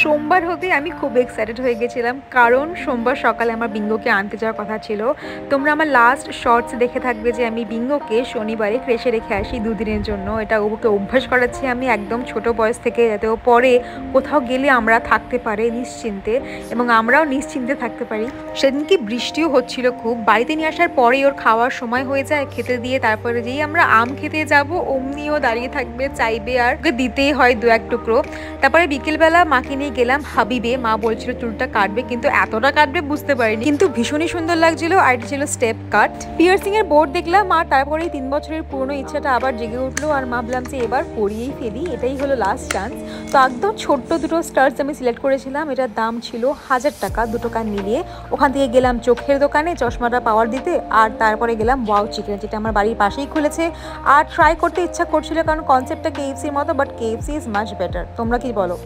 সোমবার হতে আমি খুব এক্সাইটেড হয়ে গেছিলাম, কারণ সোমবার সকালে আমার বিঙ্গোকে আনতে যাওয়ার কথা ছিল। তোমরা আমার লাস্ট শর্টস দেখে থাকবে যে আমি বিঙ্গোকে শনিবারে ক্রেশে রেখে আসি দুদিনের জন্য। এটা ওকে অভ্যাস করাচ্ছি আমি একদম ছোট বয়স থেকে, যাতে ও পরে কোথাও গেলে আমরা থাকতে পারে নিশ্চিন্তে এবং আমরাও নিশ্চিন্তে থাকতে পারি। সেদিন কি বৃষ্টিও হচ্ছিল খুব। বাড়িতে নিয়ে আসার পরেই ওর খাওয়ার সময় হয়ে যায়, খেতে দিয়ে তারপরে যেই আমরা আম খেতে যাব, অমনিও দাঁড়িয়ে থাকবে, চাইবে আর ওকে দিতেই হয় দু এক টুকরো। তারপরে বিকেলবেলা মাকে নিয়ে গেলাম, হাবিবে। মা বলছিল, চুলটা কাটবে। কিন্তু এতটা কাটবে বুঝতে পারিনি। কিন্তু ভীষণই সুন্দর লাগছিল, আর এটা ছিল স্টেপ কাট। পিয়ার্সিং এর বোর্ড দেখলাম আর তারপরেই তিন বছরের পুরনো ইচ্ছাটা আবার জেগে উঠল, আর মা ভাবলাম যে এবার পরিয়েই ফেলি। এটাই হলো লাস্ট চান্স তো একদম ছোট্ট দুটো স্টার্স আমি সিলেক্ট করেছিলাম, এটার দাম ছিল হাজার টাকা দুটো কান মিলিয়ে। ওখান থেকে গেলাম চোখের দোকানে চশমাটা পাওয়ার দিতে, আর তারপরে গেলাম ওয়াও চিকেন যেটা আমার বাড়ির পাশেই খুলেছে। আর ট্রাই করতে ইচ্ছা করছিল, কারণ কনসেপ্টটা কেএফসির মতো but KFC is much better তোমরা কি বলো?